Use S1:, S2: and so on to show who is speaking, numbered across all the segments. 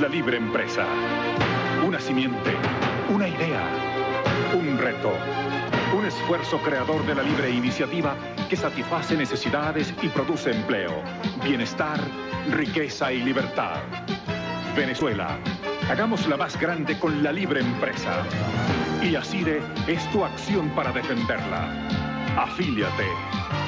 S1: la libre empresa? Una simiente, una idea, un reto, un esfuerzo creador de la libre iniciativa que satisface necesidades y produce empleo, bienestar, riqueza y libertad. Venezuela, hagámosla más grande con la libre empresa. Y Asire es tu acción para defenderla. Afíliate.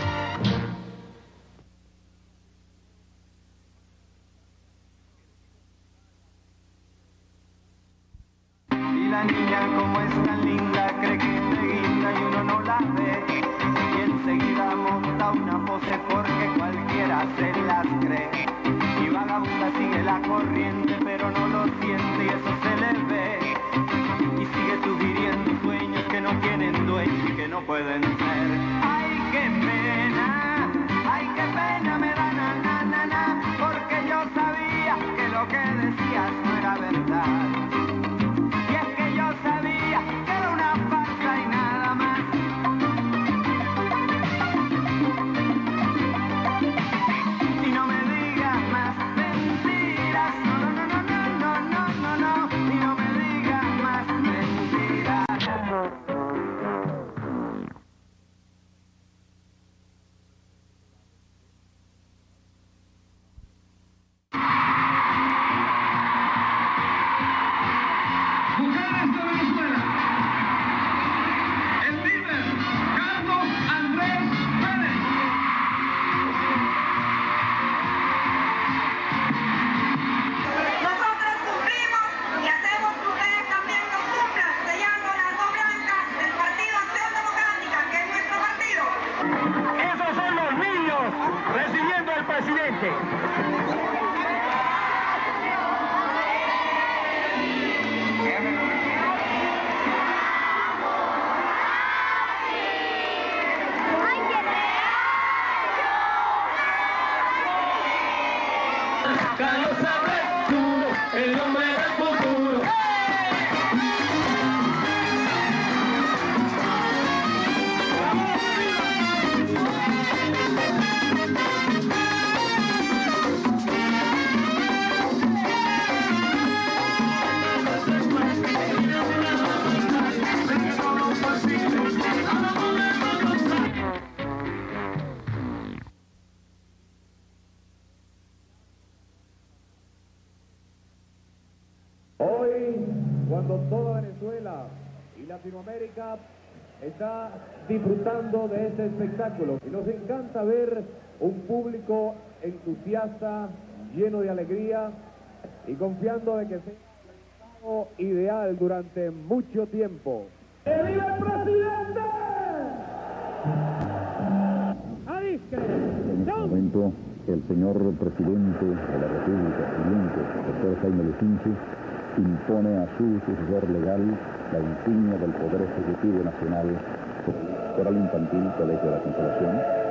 S2: Hoy, cuando toda Venezuela y Latinoamérica está disfrutando de este espectáculo, y nos encanta ver un público entusiasta, lleno de alegría y confiando de que sea el estado ideal durante mucho tiempo.
S3: ¡Que viva el presidente! ¡Ahí,
S4: En este momento, el señor presidente de la República siguiente, doctor Jaime Lucinchi, impone a su sucesor legal la insignia del Poder Ejecutivo Nacional Coral Infantil Colegio de la Consolación.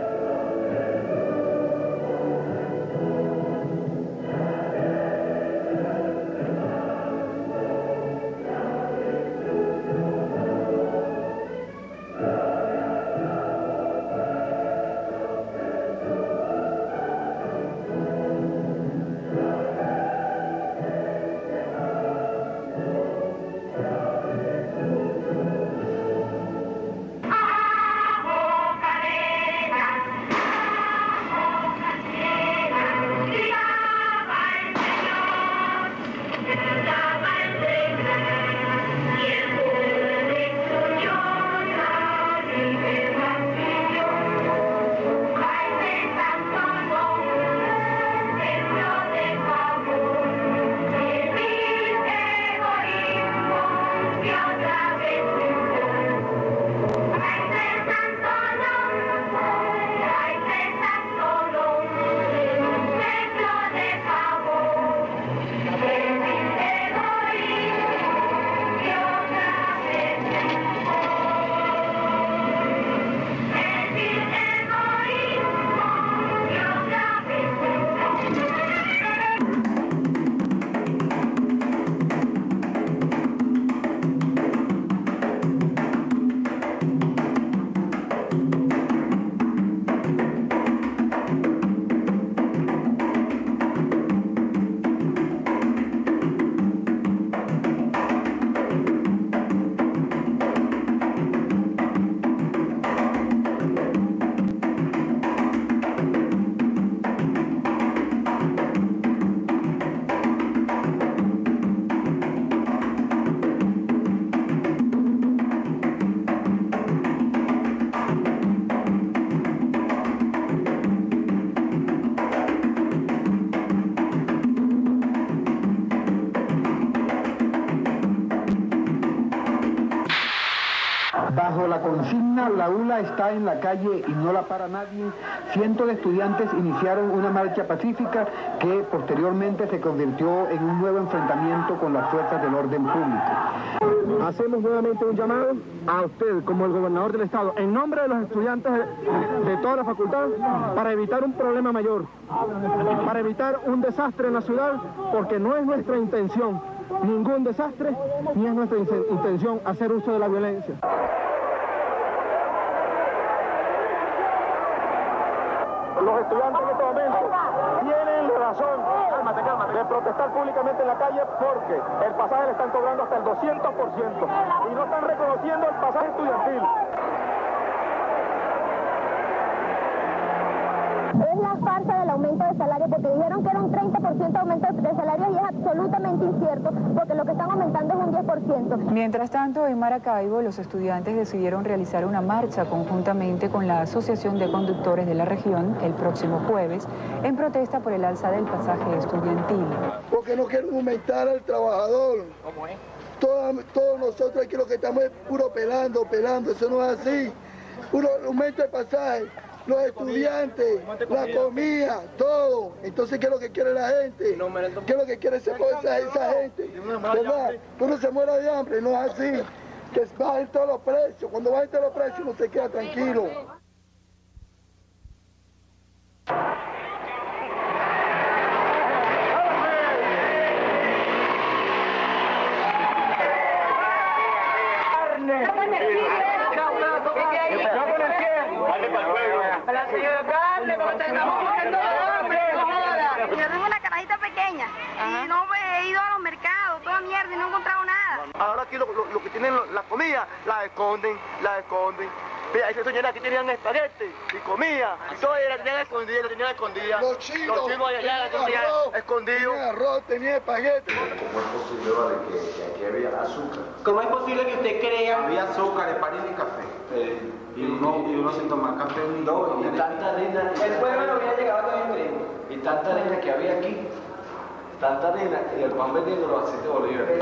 S5: Bajo la consigna La ULA está en la calle y no la para nadie, cientos de estudiantes iniciaron una marcha pacífica que posteriormente se convirtió en un nuevo enfrentamiento con las fuerzas del orden público.
S6: Hacemos nuevamente un llamado a usted como el gobernador del estado en nombre de los estudiantes de, toda la facultad para evitar un problema mayor, para evitar un desastre en la ciudad porque no es nuestra intención ningún desastre ni es nuestra intención hacer uso de la violencia. Los estudiantes en este momento tienen razón de protestar públicamente en la calle porque el pasaje le están cobrando hasta el 200% y no están reconociendo el pasaje estudiantil.
S7: Es la farsa del aumento de salario porque dijeron que era un 30% de aumento de salario y es absolutamente incierto porque lo que están aumentando es un 10%.
S8: Mientras tanto, en Maracaibo los estudiantes decidieron realizar una marcha conjuntamente con la Asociación de Conductores de la región el próximo jueves en protesta por el alza del pasaje estudiantil.
S9: Porque no quieren aumentar al trabajador.
S10: ¿Cómo es?
S9: Todos, todos nosotros aquí lo que estamos es puro pelando, pelando, eso no es así. Puro aumento de pasaje los estudiantes, la comida, todo. Entonces, ¿qué es lo que quiere la gente? ¿Qué es lo que quiere esa, gente? ¿Verdad? Que uno se muera de hambre, no es así. Que bajen todos los precios. Cuando bajen todos los precios, uno se queda tranquilo.
S11: Yo tengo una carajita pequeña y no he ido a los mercados, toda mierda y no he encontrado nada.
S10: Ahora aquí lo, lo- lo que tienen lo- la comida, la esconden, la esconden. Mira, esa señora aquí tenían espagueti y comía. Y todo era tenían escondida, la tenían escondida.
S9: Los chinos,
S10: Los chinos allá
S9: tenían
S10: escondidos.
S9: Tenía arroz, tenía espagueti.
S12: ¿Cómo es posible, que, que aquí había azúcar?
S13: ¿Cómo es posible que usted crea?
S12: Había azúcar, pan y café. y, uno, y uno sin tomar café ni no, y tanta arena.
S13: El pueblo no hubiera llegado creen.
S12: Y tanta arena que había aquí. Tanta arena y el pan vendiendo los aceites de bolívares.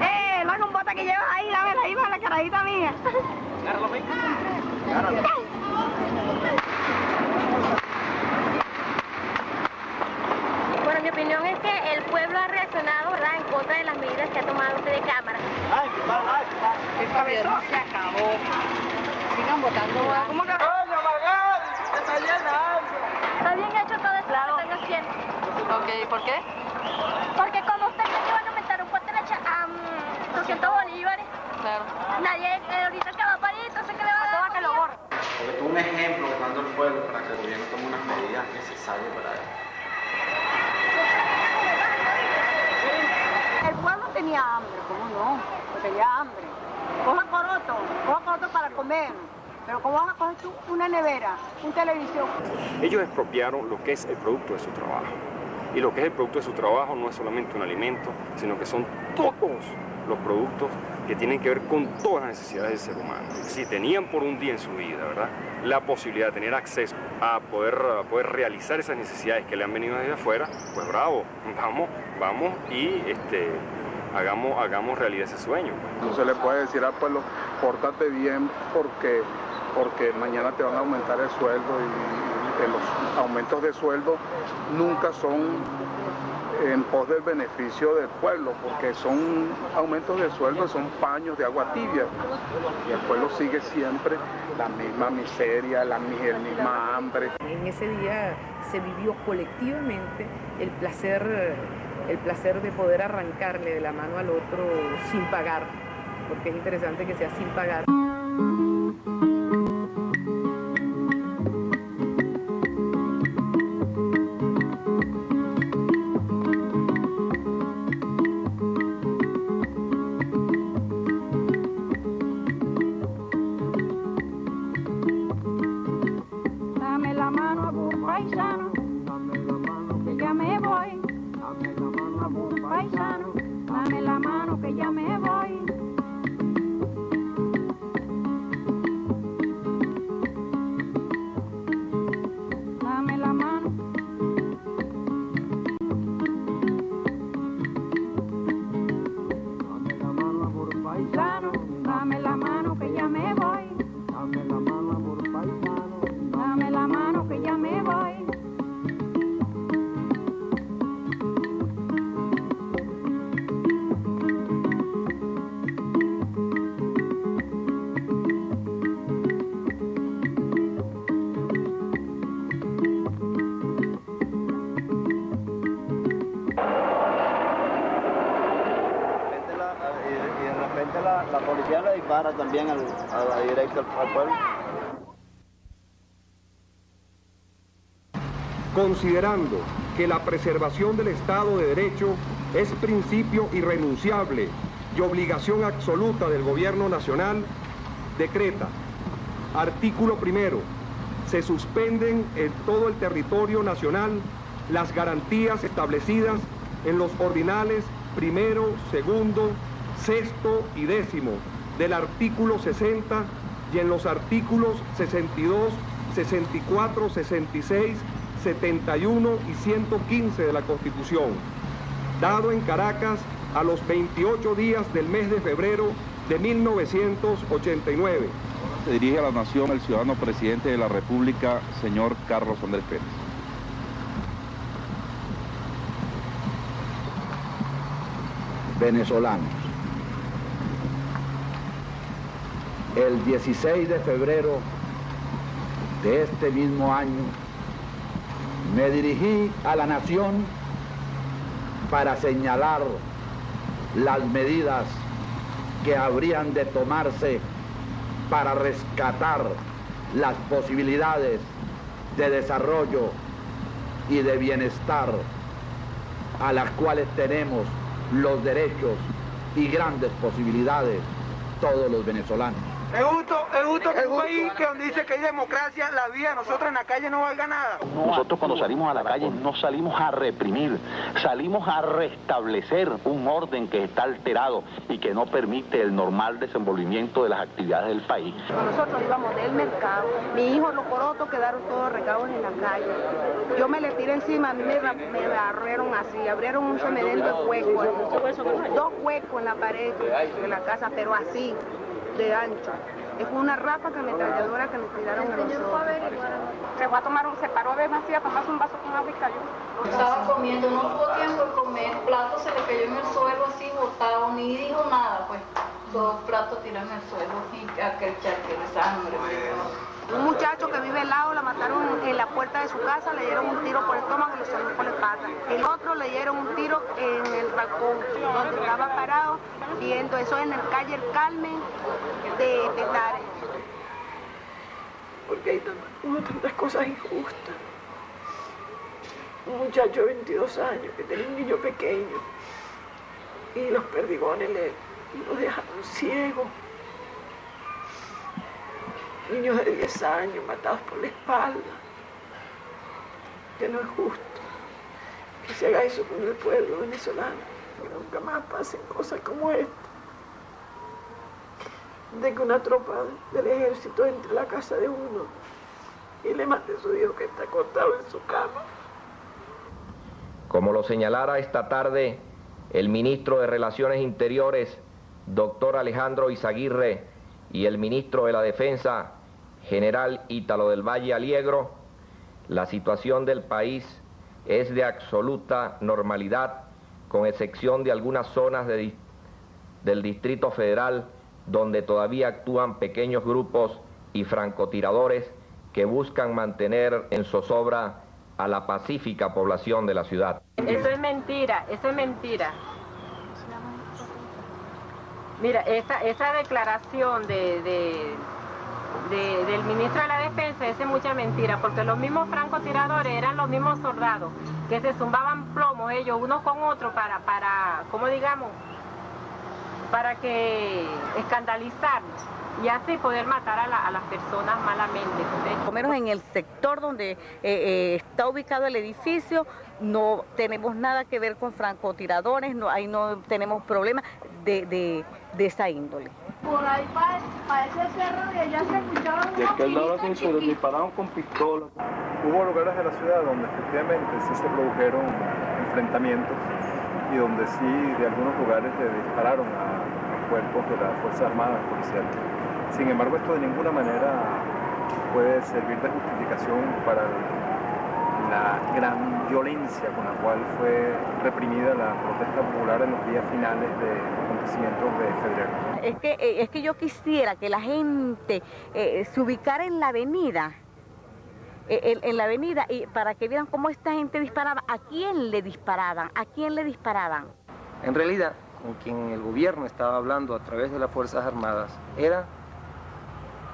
S11: ¡Eh! No un bota que llevas ahí, dámela ahí para la carajita mía.
S7: Bueno, mi opinión es que el pueblo ha reaccionado ¿verdad? en contra de las medidas que ha tomado usted de Cámara.
S11: Esta vez se acabó. Sigan votando. ¿Cómo que?
S7: Está bien hecho todo esto que están haciendo.
S11: Ok, ¿por qué?
S7: Porque como usted cree que van a aumentar un cuarto de leche a mm, 200 bolívares,
S11: Claro.
S7: Nadie eh, ahorita que va a parir, entonces ¿qué le va a dar?
S11: que lo borre.
S12: Porque tú un ejemplo dando el pueblo para que el gobierno tome unas medidas necesarias para él.
S11: El pueblo tenía hambre, ¿cómo no? Tenía hambre. Coja coroto, coja coroto para comer. Pero ¿cómo vas a coger tú una nevera, un televisión?
S14: Ellos expropiaron lo que es el producto de su trabajo. Y lo que es el producto de su trabajo no es solamente un alimento, sino que son todos los productos que tienen que ver con todas las necesidades del ser humano. Si tenían por un día en su vida, ¿verdad? La posibilidad de tener acceso a poder, poder realizar esas necesidades que le han venido desde afuera, pues bravo, vamos, vamos y este, hagamos, hagamos realidad ese sueño.
S15: No se le puede decir al pueblo, pórtate bien porque, porque mañana te van a aumentar el sueldo y los aumentos de sueldo nunca son en pos del beneficio del pueblo, porque son aumentos de sueldo, son paños de agua tibia. Y el pueblo sigue siempre la misma miseria, la el misma hambre.
S16: En ese día se vivió colectivamente el placer, el placer de poder arrancarle de la mano al otro sin pagar, porque es interesante que sea sin pagar.
S12: Al.
S6: Considerando que la preservación del Estado de Derecho es principio irrenunciable y obligación absoluta del Gobierno Nacional, decreta, artículo primero, se suspenden en todo el territorio nacional las garantías establecidas en los ordinales primero, segundo, sexto y décimo del artículo 60 y en los artículos 62, 64, 66, 71 y 115 de la Constitución, dado en Caracas a los 28 días del mes de febrero de 1989.
S4: Se dirige a la nación el ciudadano presidente de la República, señor Carlos Andrés Pérez.
S17: venezolanos. El 16 de febrero de este mismo año me dirigí a la nación para señalar las medidas que habrían de tomarse para rescatar las posibilidades de desarrollo y de bienestar a las cuales tenemos los derechos y grandes posibilidades todos los venezolanos.
S18: Es justo, es justo que un país que donde dice que hay democracia, la vida de nosotros en la calle no valga nada.
S19: Nosotros cuando salimos a la calle no salimos a reprimir, salimos a restablecer un orden que está alterado y que no permite el normal desenvolvimiento de las actividades del país.
S11: Nosotros íbamos del mercado, mi hijo los corotos quedaron todos regados en la calle. Yo me le tiré encima, a mí me, me agarraron así, abrieron un semedero de huecos, dos huecos en la pared de la casa, pero así de ancho. Es una ráfaga ametralladora que nos tiraron a nosotros.
S20: Se fue a tomar un, se paró demasiado a tomarse un vaso con agua y cayó.
S21: Estaba comiendo, no tuvo tiempo de comer, plato se le cayó en el suelo así botado, ni dijo nada, pues. Dos platos tiraron en el suelo y aquel charque de sangre.
S11: Un muchacho que vive al lado la mataron en la puerta de su casa, le dieron un tiro por el estómago y le salió por la espalda. El otro le dieron un tiro en el balcón, donde estaba parado, viendo eso en el calle El Carmen de Petare.
S22: Porque hay tantas, tantas cosas injustas. Un muchacho de 22 años que tenía un niño pequeño y los perdigones le, lo dejaron ciego niños de 10 años matados por la espalda. Que no es justo que se haga eso con el pueblo venezolano. Que nunca más pasen cosas como esta. De que una tropa del ejército entre a la casa de uno y le mate a su hijo que está acostado en su cama.
S23: Como lo señalara esta tarde el ministro de Relaciones Interiores, doctor Alejandro Izaguirre, y el ministro de la Defensa, general Ítalo del Valle Aliegro, la situación del país es de absoluta normalidad, con excepción de algunas zonas de, del Distrito Federal donde todavía actúan pequeños grupos y francotiradores que buscan mantener en zozobra a la pacífica población de la ciudad.
S24: Eso es mentira, eso es mentira. Mira, esa, esa declaración de, de, de, del ministro de la Defensa es mucha mentira, porque los mismos francotiradores eran los mismos soldados que se zumbaban plomos ellos unos con otros para, para, ¿cómo digamos? Para que escandalizar y así poder matar a, la, las personas malamente.
S25: Por menos en el sector donde eh, eh, está ubicado el edificio no tenemos nada que ver con francotiradores, no, ahí no tenemos problemas de, de, de esa índole.
S21: Por ahí para, para ese cerro de allá se escuchaban
S15: De aquel lado se se los dispararon con pistolas. Hubo lugares de la ciudad donde efectivamente sí se produjeron enfrentamientos y donde sí de algunos lugares le dispararon a, a cuerpos de las Fuerzas Armadas policiales. Sin embargo, esto de ninguna manera puede servir de justificación para la gran violencia con la cual fue reprimida la protesta popular en los días finales de acontecimientos de febrero.
S25: Es que, eh, es que yo quisiera que la gente eh, se ubicara en la avenida, eh, en, en la avenida, y para que vieran cómo esta gente disparaba, a quién le disparaban, a quién le disparaban.
S26: En realidad,
S27: con quien el gobierno estaba hablando a través de las Fuerzas Armadas era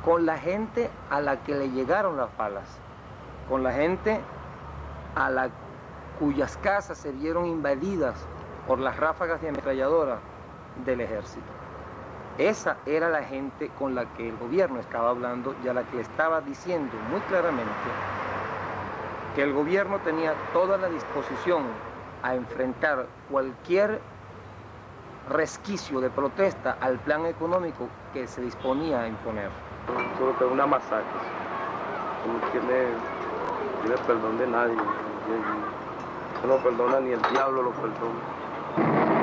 S27: con la gente a la que le llegaron las balas, con la gente a la cuyas casas se vieron invadidas por las ráfagas de ametralladora del ejército. Esa era la gente con la que el gobierno estaba hablando y a la que estaba diciendo muy claramente que el gobierno tenía toda la disposición a enfrentar cualquier resquicio de protesta al plan económico que se disponía a imponer.
S28: Solo que una masacre. No tiene perdón de nadie. No perdona ni el diablo lo perdona.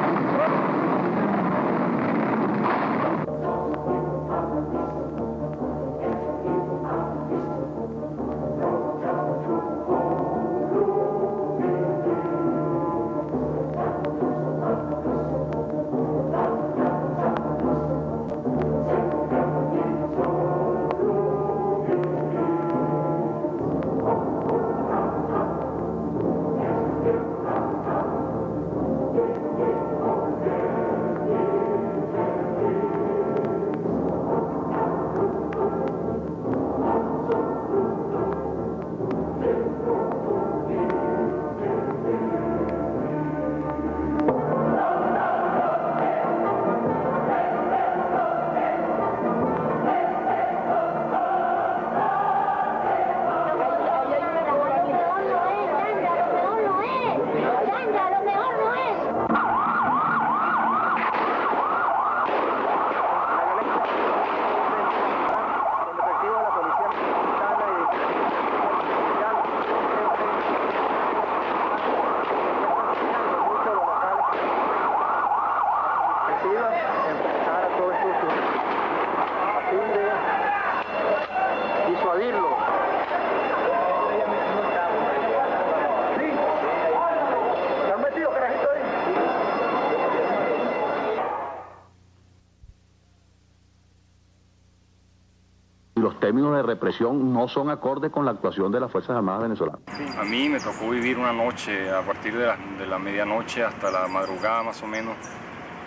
S19: De represión no son acordes con la actuación de las Fuerzas Armadas venezolanas.
S14: A mí me tocó vivir una noche, a partir de la, medianoche hasta la madrugada más o menos,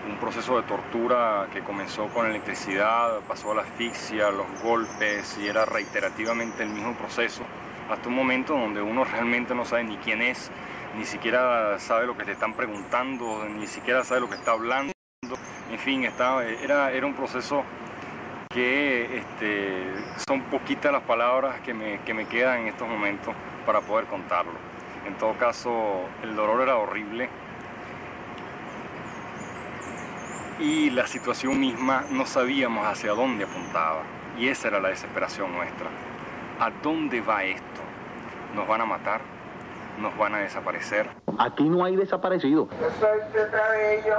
S14: un proceso de tortura que comenzó con electricidad, pasó a la asfixia, los golpes y era reiterativamente el mismo proceso, hasta un momento donde uno realmente no sabe ni quién es, ni siquiera sabe lo que te están preguntando, ni siquiera sabe lo que está hablando. En fin, estaba, era, era un proceso que este, son poquitas las palabras que me, que me quedan en estos momentos para poder contarlo. En todo caso, el dolor era horrible y la situación misma no sabíamos hacia dónde apuntaba y esa era la desesperación nuestra. ¿A dónde va esto? ¿Nos van a matar? ¿Nos van a desaparecer?
S19: Aquí no hay desaparecidos.
S29: Yo soy Petra Bello,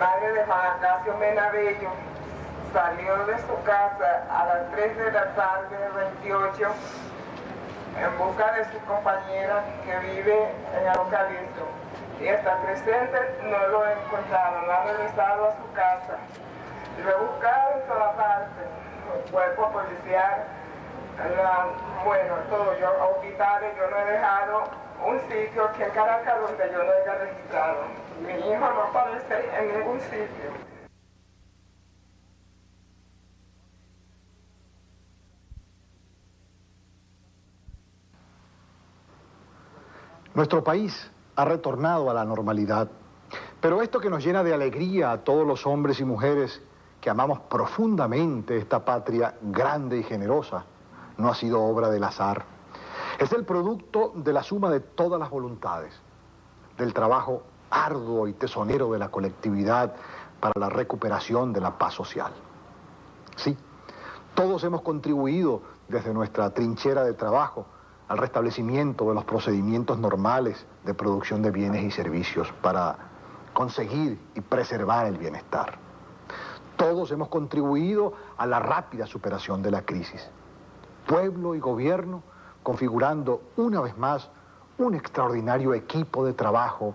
S29: madre de Juan Acacio Mena Bello. Salió de su casa a las 3 de la tarde del 28 en busca de su compañera que vive en Eucalipto. Y hasta presente no lo no ha regresado a su casa. Lo he buscado en toda parte, el cuerpo policial, bueno, todo, yo, hospitales, yo no he dejado un sitio aquí en Caracas donde yo no haya registrado. Mi hijo no aparece en ningún sitio.
S30: Nuestro país ha retornado a la normalidad, pero esto que nos llena de alegría a todos los hombres y mujeres que amamos profundamente esta patria grande y generosa, no ha sido obra del azar. Es el producto de la suma de todas las voluntades, del trabajo arduo y tesonero de la colectividad para la recuperación de la paz social. Sí, todos hemos contribuido desde nuestra trinchera de trabajo al restablecimiento de los procedimientos normales de producción de bienes y servicios para conseguir y preservar el bienestar. Todos hemos contribuido a la rápida superación de la crisis. Pueblo y gobierno configurando una vez más un extraordinario equipo de trabajo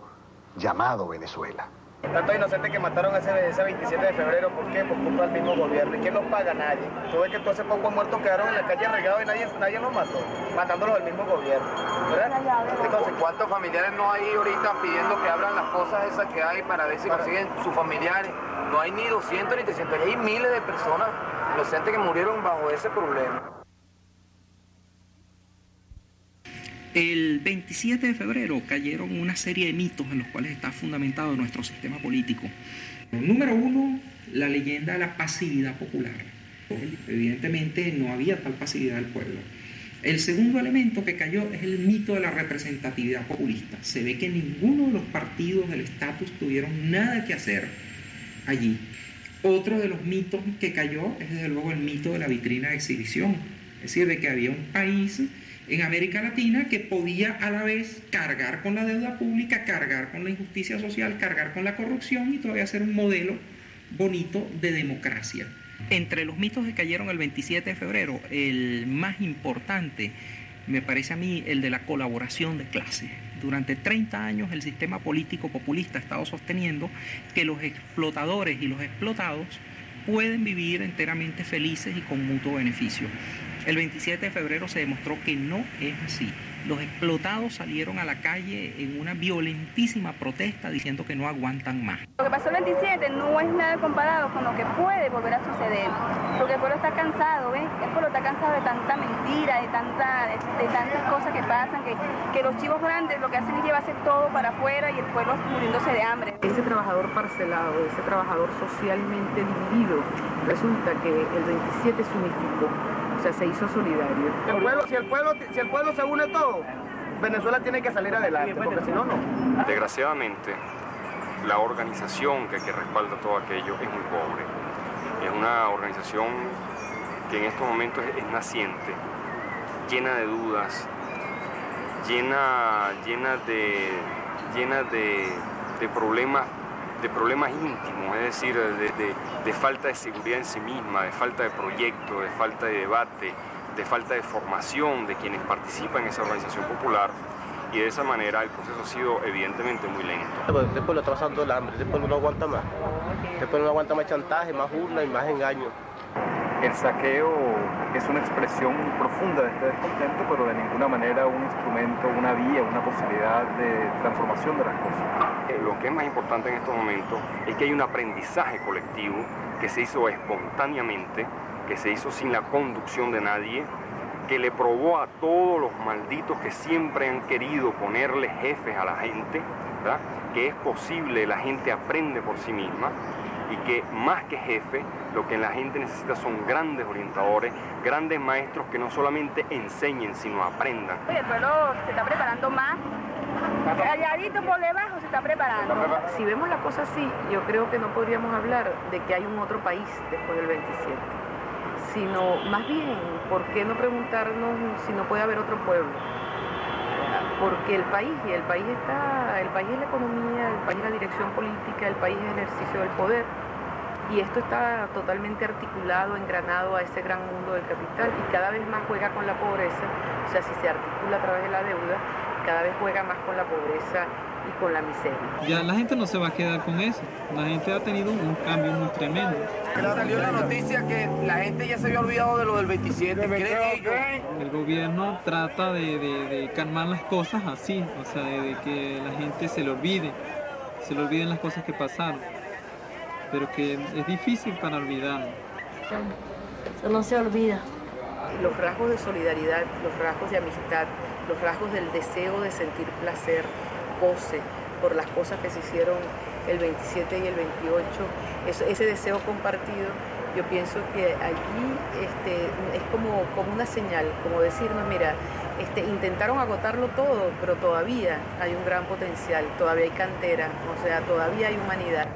S30: llamado Venezuela.
S31: Tantos inocentes que mataron ese, ese 27 de febrero, ¿por qué? Por culpa del mismo gobierno. ¿Y quién los paga? Nadie. Tú ves que todos hace pocos muertos quedaron en la calle regados y nadie, nadie los mató, matándolos del mismo gobierno. ¿Verdad?
S32: Entonces, ¿cuántos familiares no hay ahorita pidiendo que abran las cosas esas que hay para ver si consiguen sus familiares? No hay ni 200 ni 300, hay miles de personas inocentes que murieron bajo ese problema.
S33: El 27 de febrero cayeron una serie de mitos en los cuales está fundamentado nuestro sistema político. Número uno, la leyenda de la pasividad popular. Evidentemente no había tal pasividad del pueblo. El segundo elemento que cayó es el mito de la representatividad populista. Se ve que ninguno de los partidos del estatus tuvieron nada que hacer allí. Otro de los mitos que cayó es desde luego el mito de la vitrina de exhibición. Es decir, de que había un país en América Latina que podía a la vez cargar con la deuda pública, cargar con la injusticia social, cargar con la corrupción y todavía ser un modelo bonito de democracia. Entre los mitos que cayeron el 27 de febrero, el más importante me parece a mí el de la colaboración de clases. Durante 30 años el sistema político populista ha estado sosteniendo que los explotadores y los explotados pueden vivir enteramente felices y con mutuo beneficio. El 27 de febrero se demostró que no es así. Los explotados salieron a la calle en una violentísima protesta diciendo que no aguantan más.
S20: Lo que pasó el 27 no es nada comparado con lo que puede volver a suceder, porque el pueblo está cansado, ¿ves? El pueblo está cansado de tanta mentira, de, tanta, de, tantas cosas que pasan, que, que los chivos grandes lo que hacen es llevarse todo para afuera y el pueblo muriéndose de hambre.
S34: Ese trabajador parcelado, ese trabajador socialmente dividido, resulta que el 27 se unificó sea, se hizo solidario.
S31: El pueblo, si, el pueblo, si el pueblo se une todo, Venezuela tiene que salir adelante, porque si no, no.
S14: Desgraciadamente, la organización que, que respalda todo aquello es muy pobre. Es una organización que en estos momentos es, es naciente, llena de dudas, llena, llena, de, llena de, de problemas de problemas íntimos, es decir, de, falta de seguridad en sí misma, de falta de proyecto, de falta de debate, de falta de formación de quienes participan en esa organización popular y de esa manera el proceso ha sido evidentemente muy lento.
S31: Este pueblo está pasando el hambre, pueblo no aguanta más, pueblo no aguanta más chantaje, más urna y más engaño.
S35: El saqueo es una expresión profunda de este descontento, pero de ninguna manera un instrumento, una vía, una posibilidad de transformación de las cosas.
S14: Lo que es más importante en estos momentos es que hay un aprendizaje colectivo que se hizo espontáneamente, que se hizo sin la conducción de nadie, que le probó a todos los malditos que siempre han querido ponerle jefes a la gente, que es posible, la gente aprende por sí misma y que más que jefe, lo que la gente necesita son grandes orientadores, grandes maestros que no solamente enseñen, sino aprendan.
S20: El pueblo se está preparando más, calladito por debajo se está preparando.
S34: Si vemos la cosa así, yo creo que no podríamos hablar de que hay un otro país después del 27, sino más bien, ¿por qué no preguntarnos si no puede haber otro pueblo? Porque el país, y el país está, el país es la economía, el país es la dirección política, el país es el ejercicio del poder, y esto está totalmente articulado, engranado a ese gran mundo del capital y cada vez más juega con la pobreza, o sea, si se articula a través de la deuda, cada vez juega más con la pobreza y con la miseria.
S36: Ya la gente no se va a quedar con eso, la gente ha tenido un cambio muy tremendo.
S32: Salió la noticia que la gente ya se había olvidado de lo del 27,
S36: El gobierno trata de, de, calmar las cosas así, o sea, de, que la gente se le olvide, se le olviden las cosas que pasaron, pero que es difícil para olvidar.
S25: Eso no se olvida.
S34: Los rasgos de solidaridad, los rasgos de amistad, los rasgos del deseo de sentir placer, goce por las cosas que se hicieron el 27 y el 28, ese, deseo compartido, yo pienso que allí este, es como, como una señal, como decirnos, mira, este, intentaron agotarlo todo, pero todavía hay un gran potencial, todavía hay cantera, o sea, todavía hay humanidad.